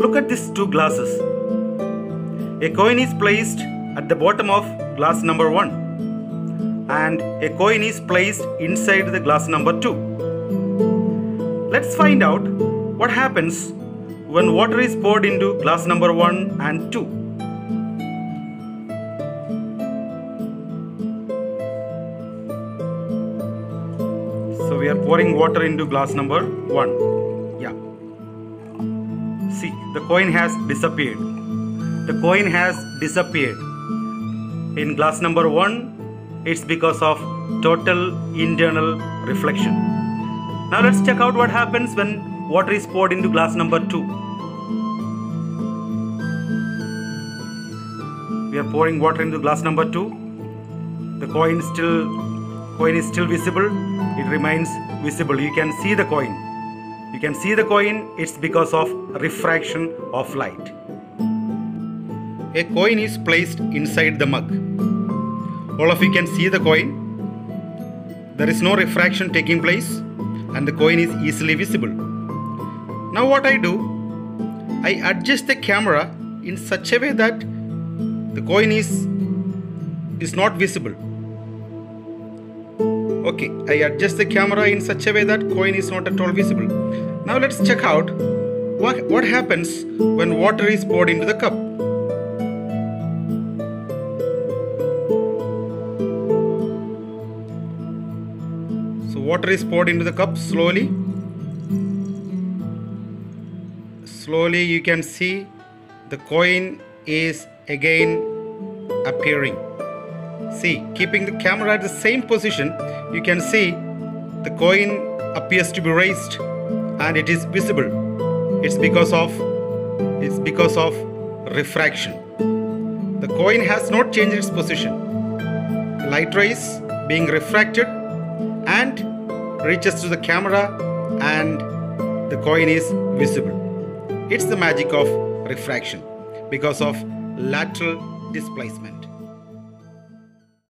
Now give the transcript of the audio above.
Look at these two glasses. A coin is placed at the bottom of glass number 1 and a coin is placed inside the glass number 2. Let's find out what happens when water is poured into glass number 1 and 2. So we are pouring water into glass number 1. Yeah. See, the coin has disappeared. The coin has disappeared. In glass number 1, it's because of total internal reflection. Now let's check out what happens when water is poured into glass number 2. We are pouring water into glass number 2. The coin still coin is still visible. It remains visible. You can see the coin. You can see the coin. It's because of refraction of light. A coin is placed inside the mug. All of you can see the coin. There is no refraction taking place and the coin is easily visible. Now what I do, I adjust the camera in such a way that the coin is is not visible. Okay, I adjust the camera in such a way that coin is not at all visible. Now let's check out what, what happens when water is poured into the cup. So water is poured into the cup slowly. Slowly you can see the coin is again appearing. See, keeping the camera at the same position, you can see the coin appears to be raised and it is visible. It's because of it's because of refraction. The coin has not changed its position. Light rays being refracted and reaches to the camera and the coin is visible. It's the magic of refraction because of lateral displacement.